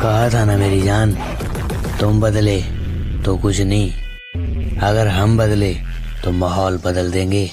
कहा था ना मेरी जान, तुम बदले तो कुछ नहीं। अगर हम बदले तो माहौल बदल देंगे।